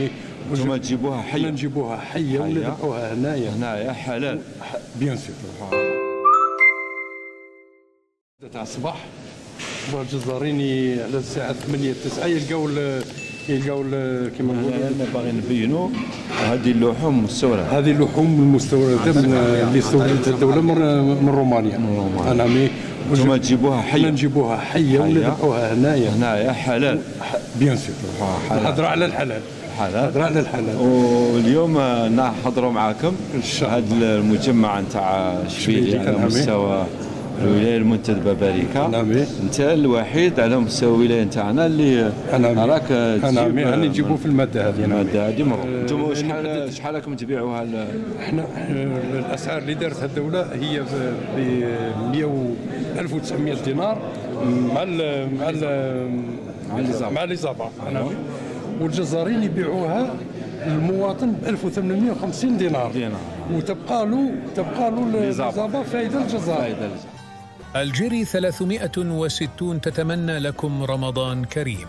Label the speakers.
Speaker 1: أنتم تجيبوها حية.
Speaker 2: نجيبوها حية
Speaker 1: حية.
Speaker 2: ونذبحوها هنايا.
Speaker 1: هنايا حلال.
Speaker 2: بيان سور. تاع الصباح. الجزارين ي- على الساعة 8 9 يلقاو يلقاو كيما نقولوا؟
Speaker 1: هنا باغي نبينوا هذه اللحوم مستوردة.
Speaker 2: هذه اللحوم المستوردة من اللي استوردتها الدولة من من رومانيا.
Speaker 1: من رومانيا.
Speaker 2: أنا مي
Speaker 1: أنتم تجيبوها حية
Speaker 2: نجيبوها حية
Speaker 1: حية.
Speaker 2: ونذبحوها هنايا
Speaker 1: هنايا حلال
Speaker 2: بيان سور. نهضروا على الحلال
Speaker 1: حلال
Speaker 2: نهضروا على الحلال
Speaker 1: واليوم نحضروا معاكم. هذا المجمع نتاع شبيلي على. مستوى الولاية المنتدبه باركه
Speaker 2: نعم.
Speaker 1: أنت الوحيد على مستوى الولاية نتاعنا اللي راك
Speaker 2: مي راني نجيبو في المادة هذه.
Speaker 1: المادة هذه. مبروك
Speaker 2: آه،
Speaker 1: أنتم
Speaker 2: لأن
Speaker 1: شحال شحال راكم تبيعوها
Speaker 2: إحنا الأسعار اللي دارتها الدولة هي ب 100 و 1900 دينار مع ال مع ال
Speaker 1: مع الإضافة.
Speaker 2: أنا والجزارين يبيعوها المواطن ب 1850 دينار.
Speaker 1: دينار.
Speaker 2: وتبقى له تبقى له.
Speaker 1: الإضافة.
Speaker 2: فائده الجزار.
Speaker 3: الجيري 360 تتمنى لكم رمضان كريم.